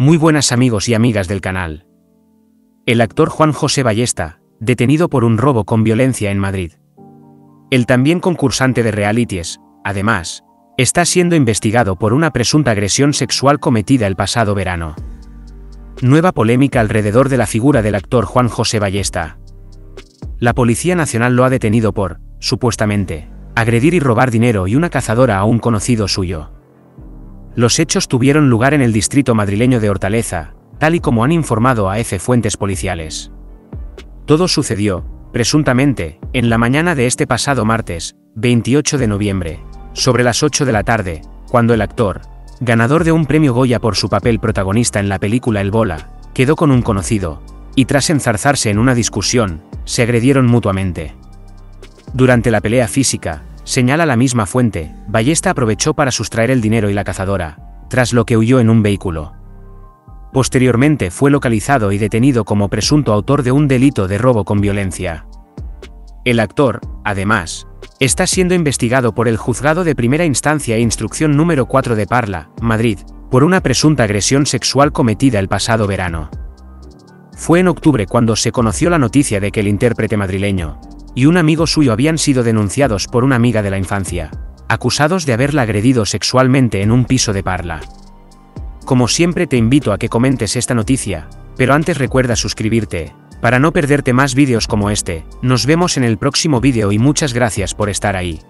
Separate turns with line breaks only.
Muy buenas amigos y amigas del canal. El actor Juan José Ballesta, detenido por un robo con violencia en Madrid. El también concursante de realities, además, está siendo investigado por una presunta agresión sexual cometida el pasado verano. Nueva polémica alrededor de la figura del actor Juan José Ballesta. La Policía Nacional lo ha detenido por, supuestamente, agredir y robar dinero y una cazadora a un conocido suyo. Los hechos tuvieron lugar en el distrito madrileño de Hortaleza, tal y como han informado a F fuentes policiales. Todo sucedió, presuntamente, en la mañana de este pasado martes, 28 de noviembre, sobre las 8 de la tarde, cuando el actor, ganador de un premio Goya por su papel protagonista en la película El Bola, quedó con un conocido, y tras enzarzarse en una discusión, se agredieron mutuamente. Durante la pelea física, señala la misma fuente, Ballesta aprovechó para sustraer el dinero y la cazadora, tras lo que huyó en un vehículo. Posteriormente fue localizado y detenido como presunto autor de un delito de robo con violencia. El actor, además, está siendo investigado por el Juzgado de Primera Instancia e Instrucción número 4 de Parla, Madrid, por una presunta agresión sexual cometida el pasado verano. Fue en octubre cuando se conoció la noticia de que el intérprete madrileño y un amigo suyo habían sido denunciados por una amiga de la infancia, acusados de haberla agredido sexualmente en un piso de Parla. Como siempre te invito a que comentes esta noticia, pero antes recuerda suscribirte, para no perderte más vídeos como este, nos vemos en el próximo vídeo y muchas gracias por estar ahí.